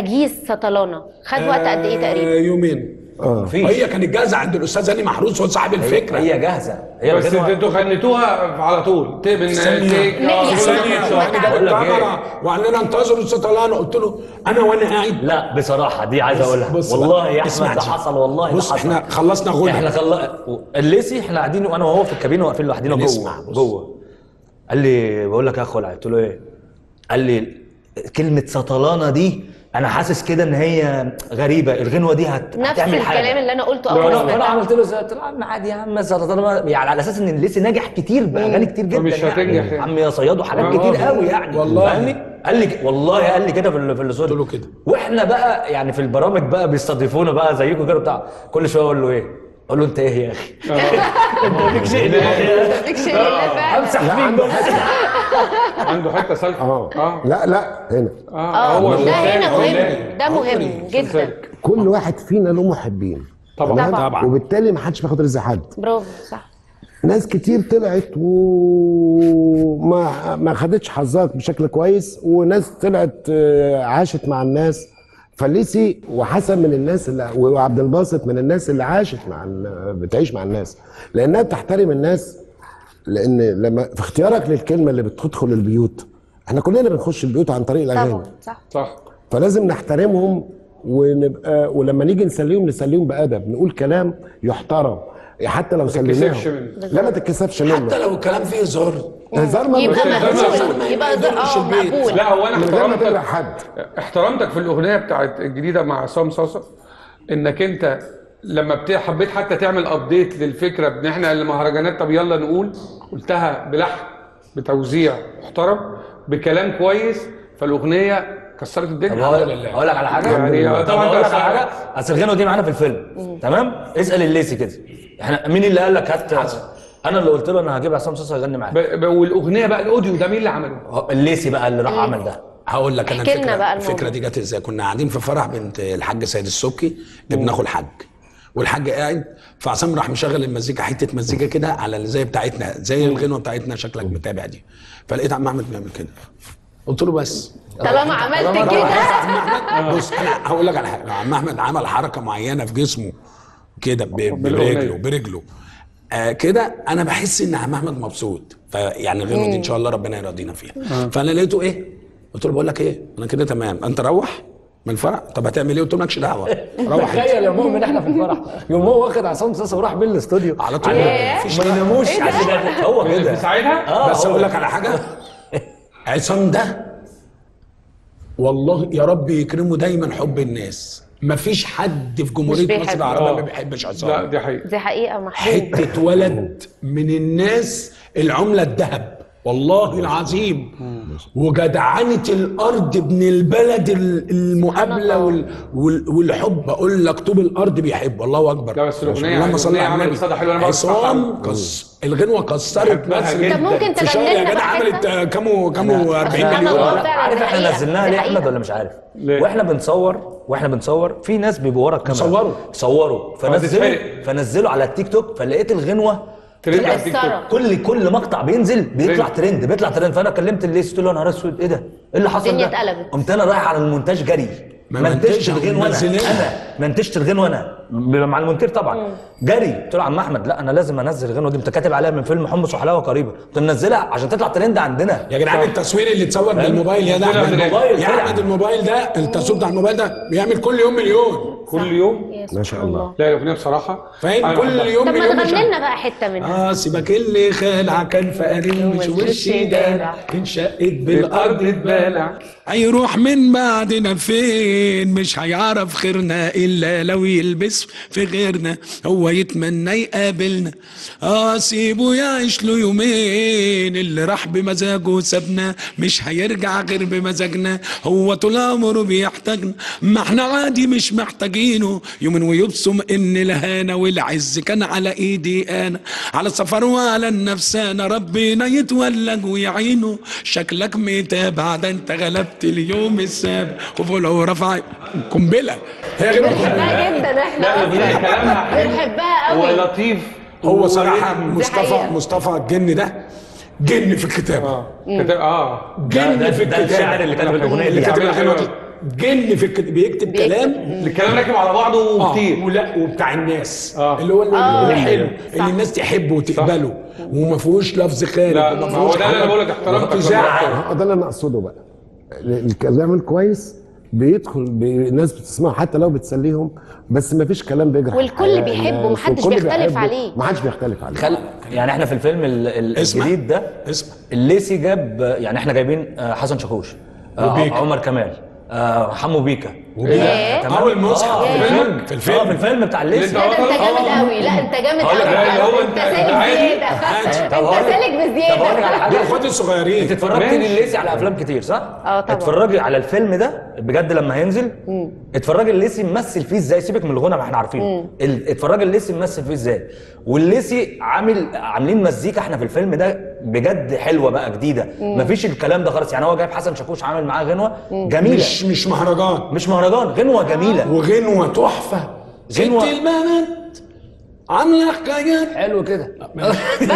تجهيز سطلانة. خد وقت قد إيه آه، تقريبا يومين مفيش. هي كانت جاهزة عند الأستاذ هاني محروس هو صاحب الفكرة. هي جاهزة. هي بس أنتوا خليتوها على طول. ت- من ثانية. تيك لا، آه، ثانية ما وهاني جاب بقول لك إيه؟ الكاميرا وقال لنا انتظروا السطلانة. قلت له أنا وأنا قاعد. لا بصراحة دي عايز أقولها. والله يا أحمد ده. حصل والله ده بص حصل. إحنا خلصنا غنى إحنا خل... الليسي إحنا قاعدين وأنا وهو في الكابينة واقفين لوحدينا جوه. جوه. قال لي بقول لك يا اخو قلت له إيه؟ قال لي كلمة سطلانة دي أنا حاسس كده إن هي غريبة الغنوة دي هت... نفس هتعمل حاجة الكلام اللي أنا قلته أول ما سمعتها عملت له زي- قلت له يا عم عادي يا عم سطلانة يعني على أساس إن الليسي ناجح كتير باغاني كتير جدا فمش هتنجح يعني. يعني. عم يا صياد وحاجات آه، كتير آه. قوي يعني والله. فاهمني قال لي والله قال لي كده في ال- في قلت له كده. وإحنا بقى يعني في البرامج بقى بيستضيفونا بقى زيكم كده بتاع كل شوية أقول له إيه أقول له انت إيه يا أخي؟ انت ليك شيء. شيء لله فعلا. امسح لا فيك عنده بس حتة. عنده حتة سالفه آه. آه. لا لا هنا. آه. هو ده هنا. مهم. ده مهم جدا. كل واحد فينا له محبين. طبعا. طبعا. وبالتالي ما حدش بياخد رزق حد. برافو صح. ناس كتير طلعت وما ما خدتش حظها بشكل كويس وناس طلعت آه، عاشت مع الناس. فليسي وحسن من الناس اللي وعبد الباسط من الناس اللي عاشت مع ال- بتعيش مع الناس. لأنها بتحترم الناس لأن لما في اختيارك للكلمة اللي بتدخل البيوت إحنا كلنا بنخش البيوت عن طريق الأغاني. طبعا صح. صح. فلازم نحترمهم ونبقى ولما نيجي نسليهم نسليهم بأدب. نقول كلام يحترم. حتى لو منه. لا ما تتكسفش منه حتى لو الكلام فيه هزار. هزار ما يبقى مقبول. ما يبقى آه. مقبول. لا هو أنا احترمتك. حد. احترمتك في الأغنية بتاعت الجديدة مع عصام صاصا إنك أنت لما حبيت حتى تعمل ابديت للفكرة ان إحنا المهرجانات طب يلا نقول قلتها بلحن بتوزيع محترم بكلام كويس فالأغنية كسرت الدنيا هقول أقول لك على حاجة؟ يعني طب طبعا هقول انت لك على حاجة؟ أصل الغنوه دي معانا في الفيلم تمام؟ اسأل الليثي كده. إحنا مين اللي قال لك هات أنا اللي قلت له أنا هجيب عصام صاصا يغني معايا ب- ب- والأغنية بقى ال audio ده مين اللي عمله؟ الليثي بقى اللي راح عمل ده. هقول لك أنا الفكرة. بقى الموضوع. الفكرة دي جت إزاي؟ كنا قاعدين في فرح بنت الحاج سيد السبكي ابن اخو الحاج والحاج قاعد فعصام راح مشغل المزيكا حتة مزيكا كده على اللي زي بتاعتنا زي الغنوة بتاعتنا شكلك متابع دي. فلقيت عم أحمد بيعمل كده. قلت له بس. طالما عملت كده. بص أنا هقول لك على حاجة. عم أحمد عمل حركة معينة في جسمه كده. برجله برجله. آه كده أنا بحس إن عم أحمد مبسوط. فيعني الغنوه دي إن شاء الله ربنا يرضينا فيها. فأنا لقيته إيه؟ قلت له بقول لك إيه؟ أنا كده تمام. أنت روح من الفرح. طب هتعمل إيه؟ قلت له مالكش دعوة. روح. تخيل يا مؤمن إحنا في الفرح. يوم هو واخد عصام صاصا وراح بيه الاستوديو. على طول. ما يناموش. عشان هو في كده. ساعتها؟ بس هو أقول لك على حاجة. عصام ده والله يا رب يكرمه دايما حب الناس. مفيش حد في جمهورية مصر. العربية آه. ما بيحبش لا عصام. دي حقيقة. دي حقيقة محبوب. حتة ولد من الناس العملة الذهب. والله العظيم وجدعنة الأرض ابن البلد ال- المقابلة وال... وال... والحب أقول لك طوب الأرض بيحب الله أكبر بس الأغنية- اللهم صل الأغنية على النبي عصام. كس... الغنوة كسرت مصر. طب ممكن تغني يا لنا جدع بقى عملت كامو كامو 40 سبحان مليون عارف إحنا نزلناها ليه يا أحمد. ولا مش عارف؟ ليه؟ وإحنا بنصور وإحنا بنصور في ناس بيبقوا ورا الكاميرا بيصوروا. صوروا فنزلوا. فنزلوا على التيك توك فلقيت الغنوة ترند على التيك توك. كل كل مقطع بينزل بيطلع ترند. بيطلع ترند فأنا كلمت الليثي قلت له يا نهار اسود إيه ده؟ إيه اللي حصل الدنيا؟ اتقلبت. قمت أنا رايح على المونتاج جري ما منتجت منتجها الغنوه أنا ومنزلينها. أنا منتجت الغنوه أنا مع المونتير طبعا جري. قلت له عم أحمد لا أنا لازم أنزل الغنوه دي انت كاتب عليها من فيلم حمص وحلاوة قريبة. قلت ننزلها عشان تطلع ترند عندنا. يا جدعان التصوير اللي اتصور بالموبايل يا ده يا. أحمد الموبايل ده التصوير بتاع الموبايل ده بيعمل كل يوم مليون. كل يوم؟ ما شاء الله. لا الاغنيه بصراحة فاهم؟ كل. يوم طب ما تغني. لنا بقى حتة منها. آه سيبك اللي خالع كان فقرين مش وش دالع انشقت بالأرض اتبالع هيروح من بعدنا فين؟ مش هيعرف خيرنا إلا لو يلبس في غيرنا. هو يتمنى يقابلنا. آه سيبه يعيش له يومين. اللي راح بمزاجه سابنا مش هيرجع غير بمزاجنا. هو طول عمره بيحتاجنا. ما إحنا عادي مش محتاجينه. يومين ويبصم إن الهنا والعز كان على إيدي أنا. على السفر وعلى النفسانة ربنا يتولج ويعينه. شكلك متابع ده أنت غلبت اليوم السابع وفلو رفع قنبلة. هي غير جدا. إحنا لا بنحبها قوي. ولطيف هو صراحة. مصطفى حقيقة. مصطفى الجن ده جن في الكتابه آه. كتاب آه. جن ده, في ده الشاعر الكتابه اللي كتب الأغنية اللي كتب. دي. جن في الكت- بيكتب. كلام. الكلام راكب على بعضه آه، كتير ولا وبتاع الناس. آه. اللي هو اللي, آه. اللي حلو صح. اللي الناس تحبه وتقبله. وما فيهوش لفظ خارج. لا، ما هو ده اللي حاجة بقول لك احترامك تزعل. هو ده اللي أنا أقصده بقى. الكلام الكويس بيدخل بي... الناس بتسمعه حتى لو بتسليهم بس ما فيش كلام بيجرح والكل الحياة. بيحبه، الناس محدش بيختلف بيحبه. عليه. محدش بيختلف عليه خل... يعني إحنا في الفيلم ال... ال... الجديد ده اسمع. الليثي جاب يعني إحنا جايبين آه، حسن شاكوش آه،. عمر كمال آه، حمو بيكا؟ آه والمصحف آه، في في الفيلم. الفيلم في الفيلم. آه في الفيلم بتاع الليثي اللي لا ده أنت جامد آه. قوي لا أنت جامد قوي أنت انت- سالك. زياده أنت سالك بزيادة. دول اخواتي الصغيرين. انت اتفرجت. لليثي على أفلام كتير صح؟ آه طبعا. اتفرجي على الفيلم ده بجد لما هينزل. اتفرجي الليثي ممثل فيه إزاي؟ سيبك من الغنى ما إحنا عارفين. ال- اتفرجي الليثي ممثل فيه إزاي؟ والليثي عامل عاملين مزيكا إحنا في الفيلم ده بجد حلوة بقى جديدة. مفيش الكلام ده خالص. يعني هو جايب حسن شاكوش عامل معاه غنوة جميلة. مش مش مهرجان. مش مهرجان. غنوة جميلة. وغنوة تحفة. ست غنوة. البنات عامله حكايات حلو كده. بس كده.